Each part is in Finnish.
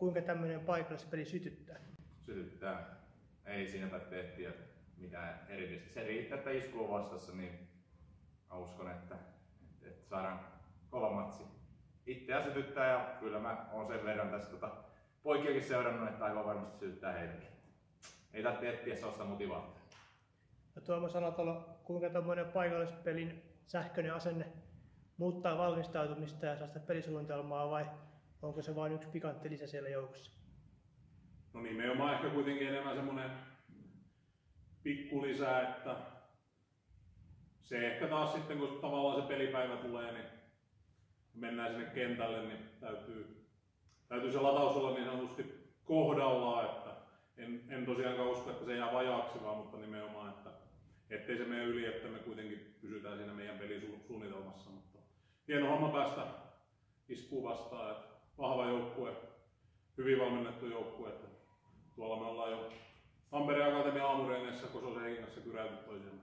kuinka tämmöinen paikallispeli sytyttää? Sytyttää. Ei siinä tarvitse etsiä mitään erityistä. Se riittää, että isku on vastassa, niin mä uskon, että, että saadaan kova matsi. Itseä sytyttää ja kyllä mä oon sen verran tässä tota, poikiakin seurannut, että aivan varmasti sytyttää heitäkin. Ei tarvitse etsiä sellaista motivaatiota. No Tuomas Alatalo, kuinka tämmöinen paikallispelin sähköinen asenne muuttaa valmistautumista ja sellaista pelisuunnitelmaa vai onko se vain yksi pikantti lisä siellä joukossa? No nimenomaan ehkä kuitenkin enemmän semmoinen pikku lisä, että se ehkä taas sitten kun tavallaan se pelipäivä tulee, niin mennään sinne kentälle, niin täytyy, täytyy se lataus olla niin sanotusti kohdallaan, että en, en tosiaankaan usko, että se jää vajaaksi, vaan mutta nimenomaan, että ettei se mene yli, että me kuitenkin pysytään siinä meidän pelisuunnitelmassa. Mutta hieno homma päästä iskuun vastaan, että vahva joukkue, hyvin valmennettu joukkue. Että tuolla me ollaan jo Tampereen Akatemia aamureeneissa Kososen hengessä kyräyty toisiamme.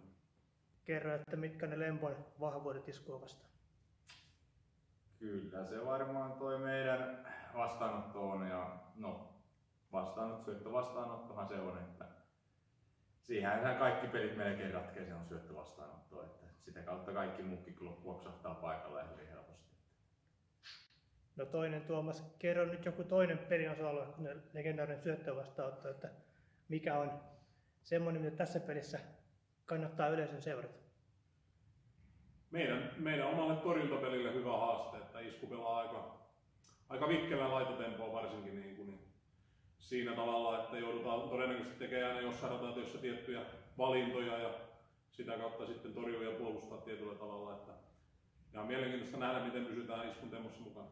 Kerro, että mitkä ne Lempon vahvuudet iskua vastaan. Kyllä se varmaan toi meidän vastaanotto on ja no vastaanotto, syöttö vastaanottohan se on, että siihen kaikki pelit melkein ratkee, se on syöttö vastaanotto, että sitä kautta kaikki muukin loksahtaa paikalle hyvin helposti. No toinen Tuomas, kerro nyt joku toinen pelin osa-alue legendaarinen syöttövastaanotto, että mikä on semmoinen, mitä tässä pelissä kannattaa yleisön seurata? Meidän, meidän omalle torjuntapelille hyvä haaste, että isku pelaa aika, aika vikkelän laitotempoa varsinkin niin kuin, niin siinä tavalla, että joudutaan todennäköisesti tekemään aina jossain rotaatiossa tiettyjä valintoja ja sitä kautta sitten torjua ja puolustaa tietyllä tavalla. Että, ja on mielenkiintoista nähdä, miten pysytään iskun mukana.